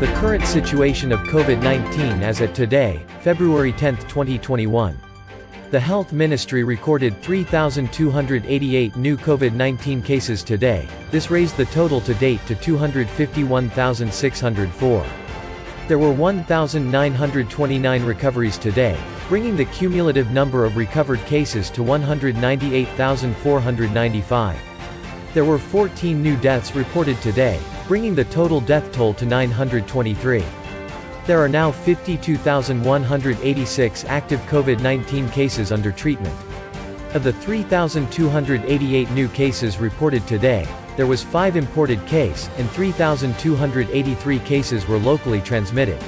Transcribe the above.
The current situation of COVID-19 as at today, February 10, 2021. The Health Ministry recorded 3,288 new COVID-19 cases today, this raised the total to date to 251,604. There were 1,929 recoveries today, bringing the cumulative number of recovered cases to 198,495. There were 14 new deaths reported today, bringing the total death toll to 923. There are now 52,186 active COVID-19 cases under treatment. Of the 3,288 new cases reported today, there was 5 imported case, and 3,283 cases were locally transmitted.